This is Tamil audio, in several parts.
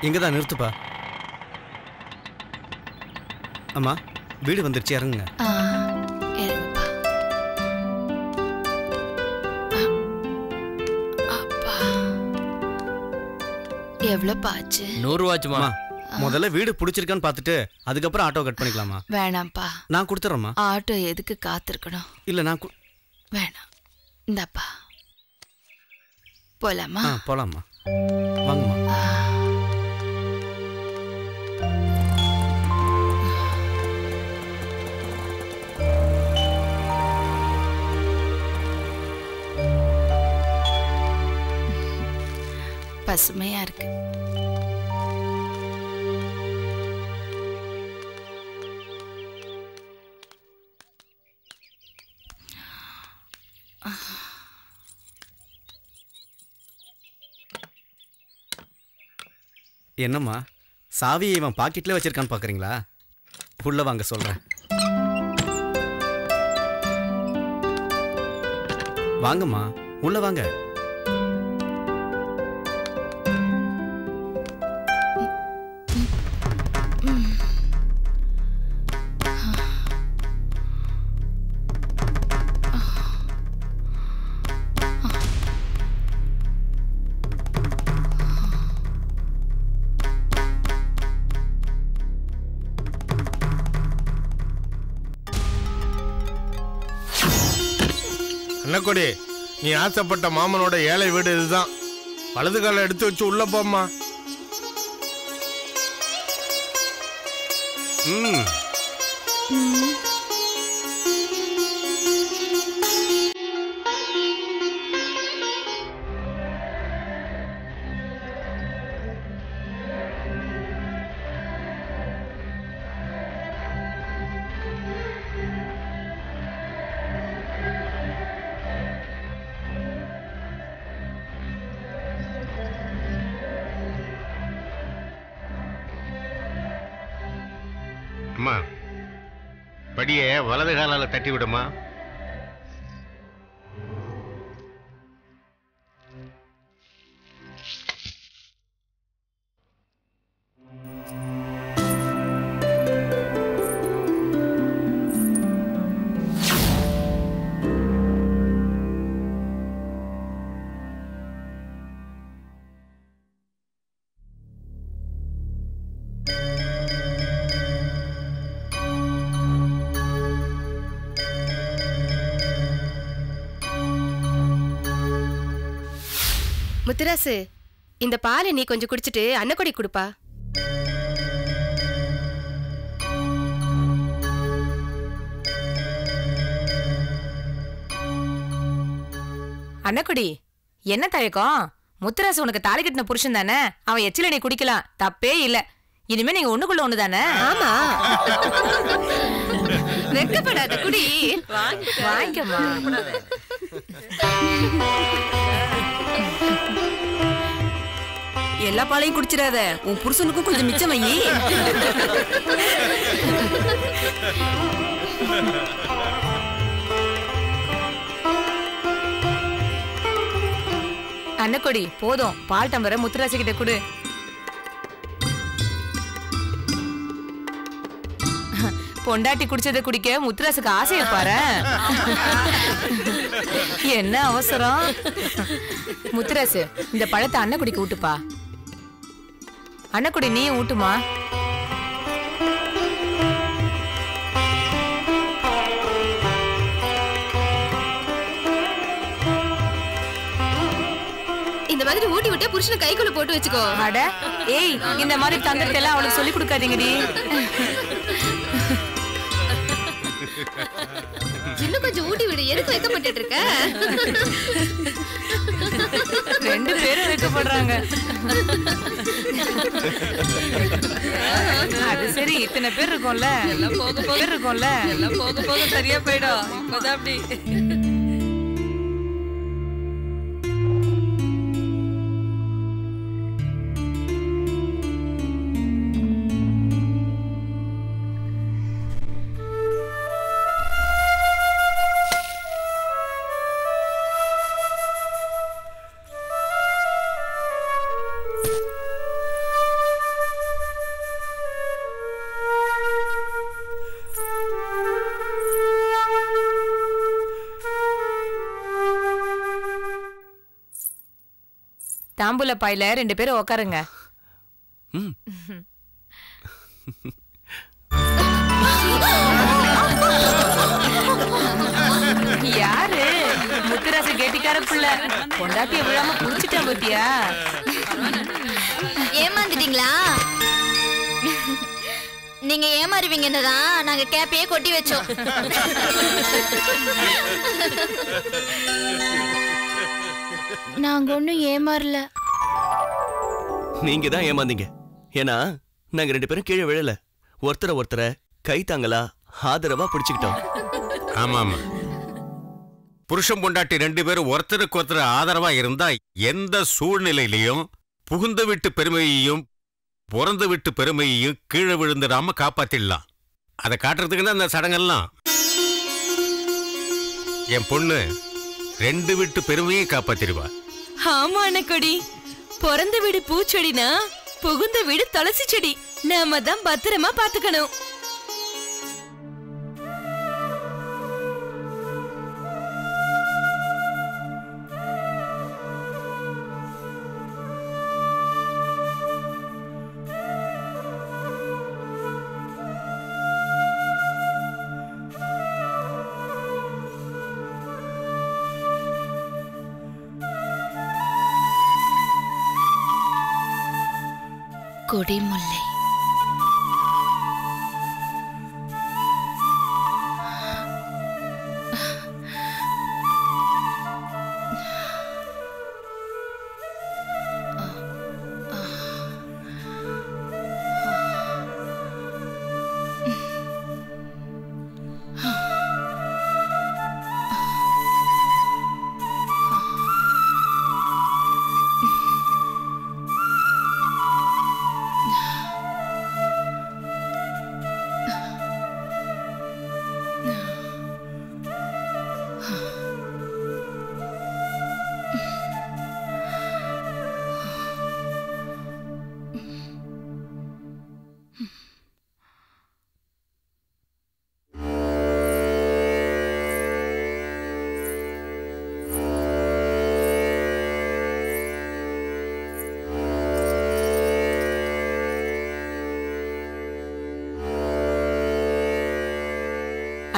ஆ இங்கே தான் நிறுத்துப்பா. அம்மா வீடு வந்துருச்சு இறங்குங்க. ஆ, இறங்குப்பா. அ- அப்பா. எவ்வளோப்பா ஆச்சு நூறுரூவாச்சுமா முதல்ல வீடு பிடிச்சிருக்கான்னு பார்த்துட்டு அதுக்கப்புறம் ஆட்டோ கட் பண்ணிக்கலாமா? வேணாம்ப்பா. நான் கொடுத்துட்றேம்மா. ஆட்டோ எதுக்கு காத்திருக்கணும்? இல்லை நான் கு- வேணாம். இந்தாப்பா. போலாமா? ஆ போகலாம்மா வாங்கம்மா. பசுமையா இருக்கு. என்னம்மா? சாவியை இவன் பாக்கெட்ல வச்சிருக்கான்னு பாக்குறீங்களா? உள்ள வாங்க சொல்றேன். வாங்கம்மா உள்ள வாங்க. கொடி. நீ ஆசைப்பட்ட மாமனோட ஏழை வீடு இதுதான். வலது காலை எடுத்து வச்சு உள்ள போம்மா. ம். தட்டி விடுமா முத்துராசு இந்த பாலை நீ கொஞ்சம் குடிச்சிட்டு அன்னக்கொடி கொடுப்பா. அன்னக்குடி என்ன தயக்கம்? முத்துராசு உனக்கு தாலி கட்டின புருஷன் தானே? அவன் எச்சில நீ குடிக்கலாம். தப்பே இல்ல. இனிமே நீங்க ஒண்ணுக்குள்ள ஒண்ணு தானே? ஆமா. வெட்கப்படாத குடி. வாங்கிக்கம்மா. எல்லா பாலையும் குடிச்சிடாத. உன் புருஷனுக்கும் கொஞ்சம் மிச்சம் வையி அன்னக்கொடி போதும். பால் டம்பர முத்துராசு கிட்ட கொடு. பொண்டாட்டி குடிச்சதை குடிக்க முத்துராசுக்கு ஆசையை பாரு. என்ன அவசரம்? முத்துராசு இந்த பழத்தை அண்ணக்குடிக்கு விட்டுப்பா அன்னக்குடி நீ ஊட்டுமா? இந்த மாதிரி ஊட்டி விட்டா புருஷனை கைக்குள்ள போட்டு வச்சுக்கோ. அட ஏய் இந்த மாதிரி தந்திரத்தை எல்லாம் அவளுக்கு சொல்லி கொடுக்காதீங்கடி. இன்னும் கொஞ்சம் ஊட்டி விடு. எதுக்கு வைக்கப்பட்டு இருக்க? ரெண்டு பேரும் வைக்கப்படுறாங்க அது சரி இத்தனை பேர் இருக்கோம்ல. போக போக இருக்கும்ல எல்லாம் போக போக சரியா போயிடும். அப்படி. தாம்பூல பாயில ரெண்டு பேரும் உட்காருங்க யாரு? முத்துராசு கேட்டிக்கார புள்ள. பொண்டாட்டிய விழாம புடிச்சிட்டா பத்தியா? ஏமாந்துட்டீங்களா? நீங்க ஏமாறுவீங்கன்னு தான் நாங்க கேப்பையே கொட்டி வச்சோம். நாங்க ஒண்ணும் ஏமாறல. நீங்க தான் ஏமாந்தீங்க. ஏன்னா நாங்க ரெண்டு பேரும் கீழே விழல. ஒருத்தரை ஒருத்தரை கை தாங்களா ஆதரவா பிடிச்சுக்கிட்டோம். ஆமா ஆமா புருஷன் பொண்டாட்டி ரெண்டு பேரும் ஒருத்தருக்கு ஒருத்தர் ஆதரவா இருந்தா எந்த சூழ்நிலையிலையும் புகுந்த வீட்டு பெருமையையும் பிறந்த வீட்டு பெருமையையும் கீழே விழுந்துடாம காப்பாத்திடலாம். அதை காட்டுறதுக்கு தான் அந்த சடங்கெல்லாம். என் பொண்ணு ரெண்டு வீட்டு பெருமையும் காப்பாத்திடுவா. ஆமா அண்ணக்கொடி. பிறந்த வீடு பூச்செடினா புகுந்த வீடு துளசி செடி. நாம தான் பத்திரமா பாத்துக்கணும் கொடிமுல்லை.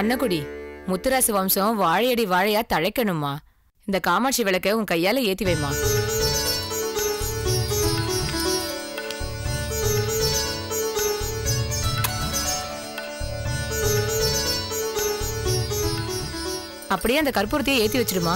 அன்னகுடி முத்துராசு வம்சம் வாழையடி வாழையா தழைக்கணுமா இந்த காமாட்சி விளக்க உன் கையால ஏத்தி வைமா அப்படியே அந்த கற்பூரத்தையே ஏத்தி வச்சிடுமா?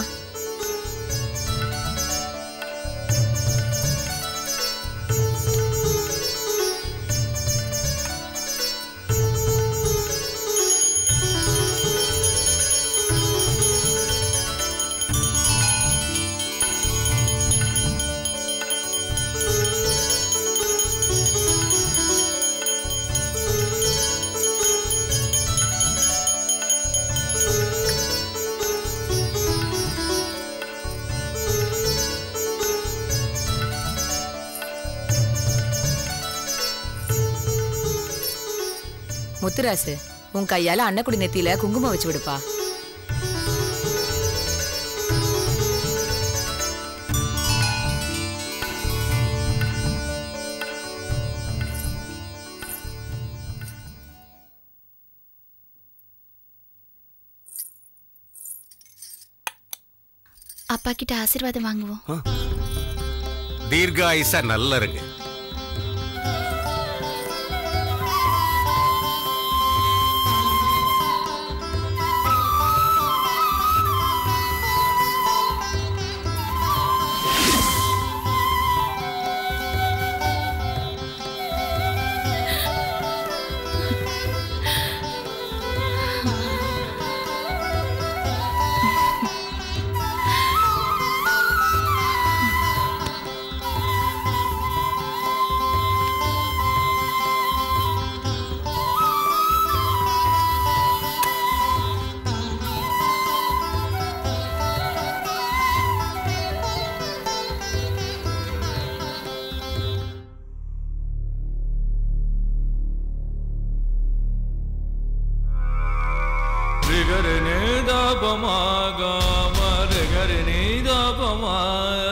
முத்துராசு உன் கையால அன்னக்குடி நெத்தியில குங்குமம் வச்சு விடுப்பா. அப்பா கிட்ட ஆசீர்வாதம் வாங்குவோம். தீர்காயுசா நல்லா re ga re ne da pa ma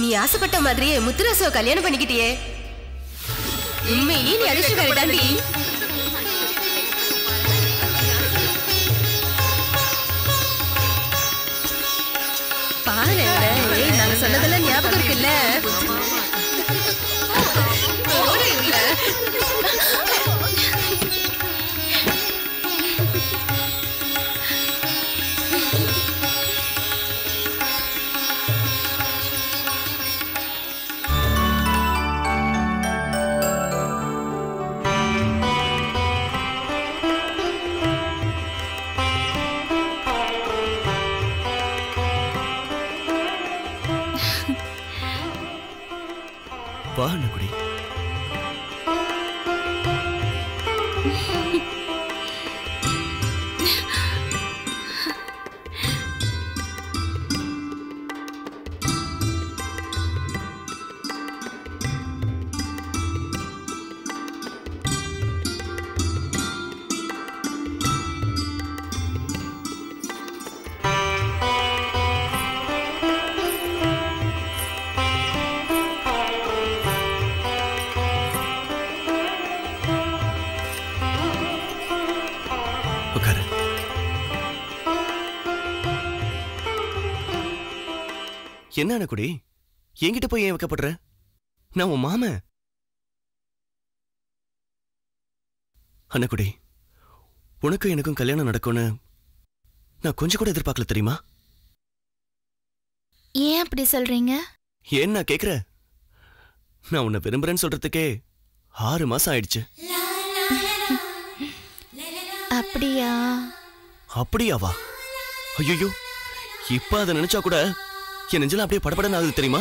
நீ ஆசைப்பட்ட மாதிரியே முத்துராசுவ கல்யாணம் பண்ணிக்கிட்டியே. உண்மையிலேயே நீ அதிர்ஷ்டக்காரி தாண்டி. பாரு நாங்க சொன்னதெல்லாம் ஞாபகம் இருக்குல்ல? என்ன அண்ணக்குடி என்கிட்ட போய் ஏன் வைக்கப்படுற? நான் உன் மாமன் அண்ணக்குடி உனக்கும் எனக்கும் கல்யாணம் நடக்கும்னு நான் கொஞ்சம் கூட எதிர்பார்க்கல தெரியுமா? ஏன் அப்படி சொல்றீங்க? ஏன் நான் கேக்குற? நான் உன்னை விரும்புறேன்னு சொல்றதுக்கே ஆறு மாசம் ஆயிடுச்சு. அப்படியா? அப்படியாவா? ஐயோ இப்ப அதை நினைச்சா கூட என் நெஞ்சில அப்படியே படபடன்னு ஆகுது தெரியுமா?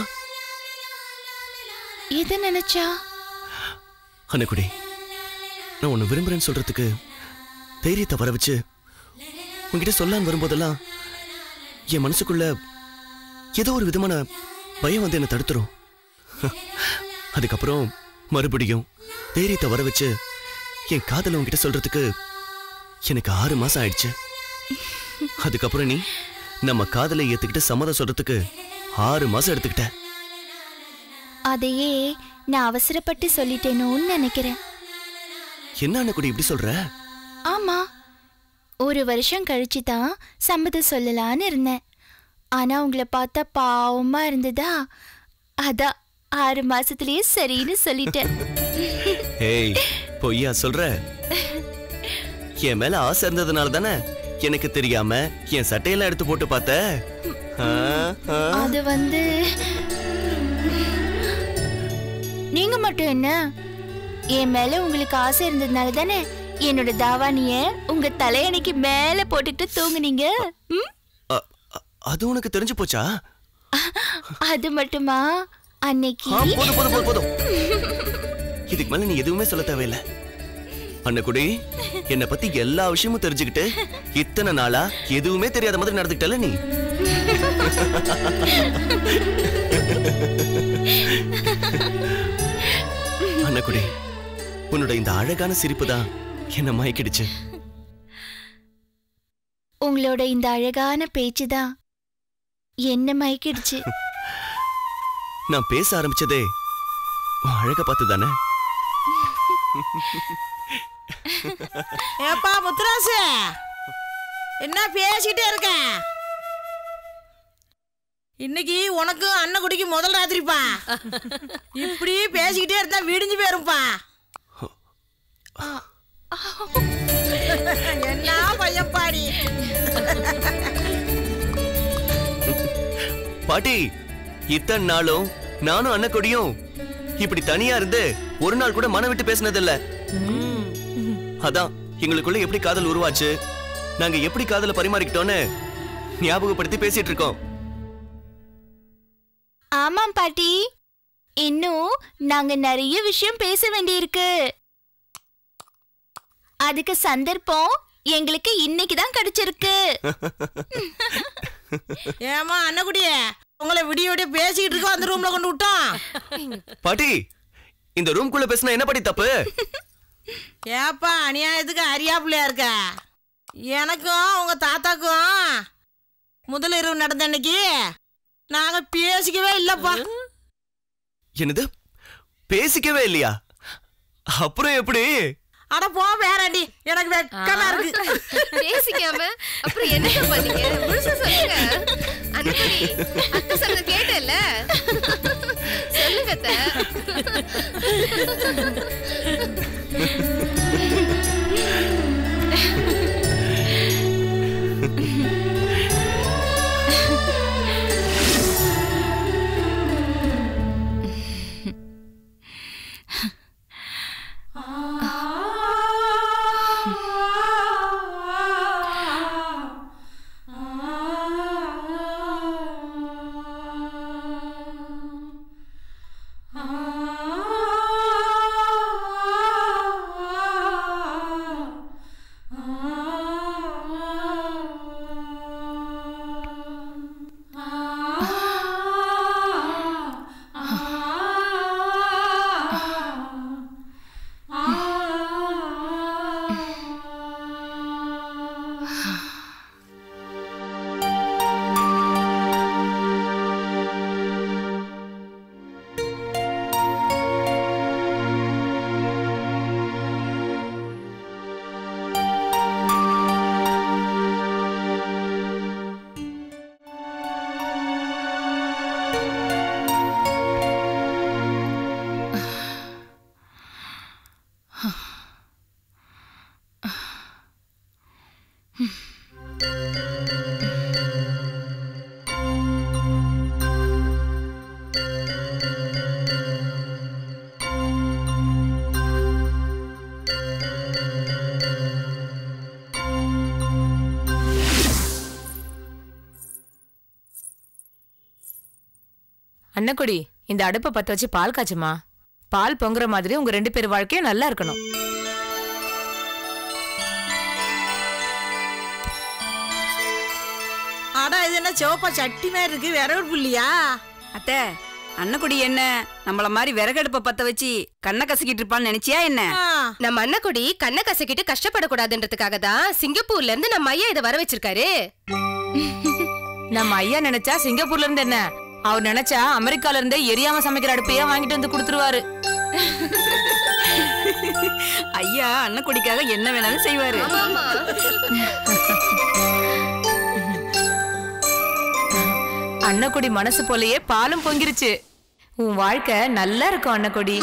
எது நினைச்சா? அண்ணக்குடி நான் உன்னை விரும்புறேன்னு சொல்றதுக்கு தைரியத்தை வர வச்சு உன்கிட்ட சொல்லான்னு வரும்போதெல்லாம் என் மனசுக்குள்ள ஏதோ ஒரு விதமான பயம் வந்து என்னை தடுத்துரும். அதுக்கப்புறம் மறுபடியும் தைரியத்தை வர வச்சு என் காதலை உன்கிட்ட சொல்றதுக்கு எனக்கு ஆறு மாசம் ஆயிடுச்சு. அதுக்கப்புறம் நீ? நம்ம காதலை ஏத்துக்கிட்டு சம்மதம் சொல்றதுக்கு ஆறு மாசம் எடுத்துக்கிட்ட. அதையே நான் அவசரப்பட்டு சொல்லிட்டேனோன்னு நினைக்கிறேன். என்ன அண்ணக்குடி இப்படி சொல்ற? ஆமா ஒரு வருஷம் கழிச்சு தான் சம்மதம் சொல்லலான்னு இருந்தேன். ஆனா உங்களை பார்த்தா பாவமா இருந்ததா? அதான் ஆறு மாசத்துலயே சரின்னு சொல்லிட்டேன். ஏய் பொய்யா சொல்ற? என் மேல ஆசை இருந்ததுனால தானே எனக்கு தெரியாம என் சட்டையெல்லாம் எடுத்து போட்டு பார்த்த. அது வந்து நீங்க மட்டும் என்ன? என் மேல உங்களுக்கு ஆசை இருந்ததுனால தானே என்னோட தாவாணிய உங்க தலையணைக்கு மேல போட்டுட்டு தூங்குனீங்க? அது உனக்கு தெரிஞ்சு போச்சா? அது மட்டுமா? அன்னைக்கு போதும் போதும் போதும் போதும். இதுக்கு மேல நீ எதுவுமே சொல்ல தேவையில்ல. அண்ணக்குடி என்னை பத்தி எல்லா விஷயமும் தெரிஞ்சுக்கிட்டு இத்தனை நாளா எதுவுமே தெரியாத மாதிரி நடந்துக்கிட்டல நீ? அண்ணக்குடி உன்னோட இந்த அழகான சிரிப்பு தான் என்ன மயக்கிடுச்சு. உங்களோட இந்த அழகான பேச்சு தான் என்ன மயக்கிடுச்சு. நான் பேச ஆரம்பிச்சதே அழக பார்த்து தானே? ஏப்பா முத்துராசு. என்ன பேசிக்கிட்டே இருக்க? இன்னைக்கு உனக்கும் அண்ணன் குடிக்கு முதல் ராத்திரிப்பா. இப்படி பேசிக்கிட்டே இருந்தா விடிஞ்சு போயிருப்பா என்ன பையன் பாடி பாட்டி இத்தனை நாளும் நானும் அண்ணக்கொடியும் இப்படி தனியா இருந்து ஒரு நாள் கூட மனம் விட்டு பேசினதில்ல. அதான் எங்களுக்குள்ள எப்படி காதல் உருவாச்சு? நாங்க எப்படி காதலை பரிமாறிக்கிட்டோன்னு ஞாபகப்படுத்தி பேசிட்டு இருக்கோம். ஆமாம் பாட்டி. இன்னும் நாங்க நிறைய விஷயம் பேச வேண்டியிருக்கு. அதுக்கு சந்தர்ப்பம் எங்களுக்கு இன்னைக்கு தான் கிடைச்சிருக்கு. ஏமா அண்ணக்குடியே உங்களை விடிய விடிய பேசிக்கிட்டு இருக்கோம் அந்த ரூம்ல கொண்டு விட்டோம். பாட்டி இந்த ரூம்குள்ள பேசினா என்ன பாட்டி தப்பு? ஏப்பா அநியாயத்துக்கு அறியாப்புலையா இருக்க? எனக்கும் உங்க தாத்தாக்கும் முதல் இரவு நடந்த அன்னைக்கு நாங்க பேசிக்கவே இல்லப்பா. என்னது? பேசிக்கவே இல்லையா? அப்புறம் எப்படி? அட போ வேறாண்டி எனக்கு வெக்கமா இருக்கு. பேசிக்காம அப்புறம் என்ன பண்ணீங்க? முழுசா சொல்லுங்க. அண்ணி அத்தை சொல்றது கேட்டல சொல்லுங்க அண்ணக்குடி இந்த அடுப்பை பத்த வச்சு பால் காய்ச்சுமா? பால் பொங்குற மாதிரி உங்க ரெண்டு பேர் வாழ்க்கையும் நல்லா இருக்கணும். அட இது என்ன சிவப்பா சட்டி மாதிரி இருக்கு விரவு புள்ளியா? அத்தை அன்னக்குடி என்ன? நம்மள மாதிரி விறகடுப்பை பத்த வச்சு கண்ணை கசக்கிட்டு இருப்பான்னு நினைச்சியா என்ன? நம்ம அண்ணக்குடி கண்ணை கசக்கிட்டு கஷ்டப்படக்கூடாதுன்றதுக்காக தான் சிங்கப்பூர்ல இருந்து நம்ம ஐயா இதை வர வச்சிருக்காரு. நம்ம ஐயா நினைச்சா சிங்கப்பூர்ல இருந்து என்ன? அவர் நினைச்சா அமெரிக்கால இருந்தே எரியாம சமைக்கிற அடுப்பையே வாங்கிட்டு வந்து கொடுத்துருவாரு. ஐயா அன்னக்குடிக்காக என்ன வேணாலும் செய்வாரு. அன்னக்குடி மனசு போலயே பாலும் பொங்கிருச்சு. உன் வாழ்க்கை நல்லா இருக்கும் அன்னக்குடி.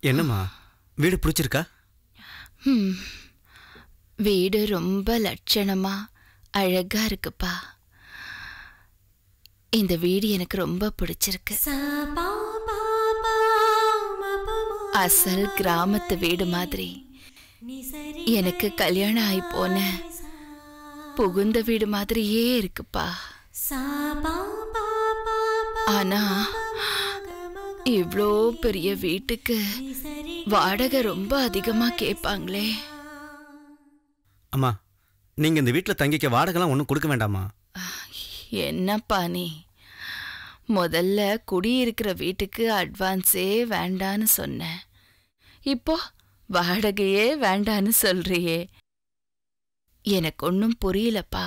என்னம்மா? வீடு பிடிச்சிருக்கா? வீடு ரொம்ப லட்சணமா அழகா இருக்குப்பா. இந்த வீடு எனக்கு ரொம்ப பிடிச்சிருக்கு. அசல் கிராமத்து வீடு மாதிரி. எனக்கு கல்யாணம் ஆகி போன புகுந்த வீடு மாதிரியே இருக்குப்பா. ஆனா இவ்ளோ பெரிய வீட்டுக்கு வாடகை ரொம்ப அதிகமா கேட்பாங்களே. அம்மா நீங்கள் இந்த வீட்டில் தங்கிக்க வாடகைலாம் ஒன்றும் கொடுக்க வேண்டாமா? என்னப்பா நீ? முதல்ல குடியிருக்கிற வீட்டுக்கு அட்வான்ஸே வேண்டான்னு சொன்னேன் இப்போ வாடகையே வேண்டான்னு சொல்றியே. எனக்கு ஒன்றும் புரியலப்பா.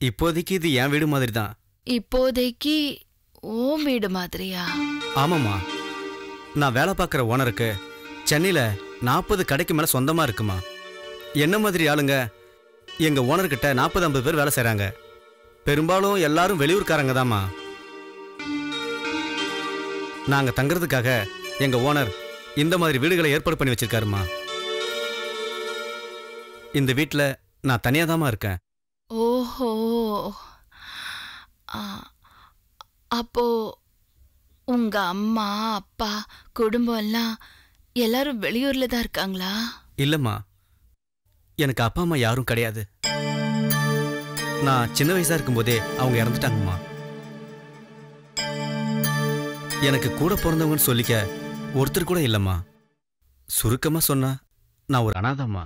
இப்போதைக்கு இது என் வீடு மாதிரி தான் இப்போதைக்கு ஓம் வீடு மாதிரியா? ஆமாம்மா. நான் வேலை பார்க்குற ஓனருக்கு சென்னையில் நாற்பது கடைக்கு மேலே சொந்தமாக இருக்குமா. என்ன மாதிரி ஆளுங்க? எங்கள் ஓனர்கிட்ட நாற்பது ஐம்பது பேர் வேலை செய்கிறாங்க பெரும்பாலும் எல்லாரும் வெளியூர்காரங்க தாம்மா. நாங்கள் தங்குறதுக்காக எங்கள் ஓனர் இந்த மாதிரி வீடுகளை ஏற்பாடு பண்ணி வச்சிருக்காருமா இந்த வீட்டில் நான் தனியாக தாம்மா இருக்கேன். ஓஹோ. ஆ, அப்போ உங்க அம்மா அப்பா குடும்பம் எல்லாம் எல்லாரும் வெளியூர்ல தான் இருக்காங்களா? இல்லைம்மா. எனக்கு அப்பா அம்மா யாரும் கிடையாது. நான் சின்ன வயசா இருக்கும்போதே அவங்க இறந்துட்டாங்கம்மா. எனக்கு கூட பிறந்தவங்கன்னு சொல்லிக்க ஒருத்தர் கூட இல்லைம்மா. சுருக்கமாக சொன்னா நான் ஒரு அனாதம்மா.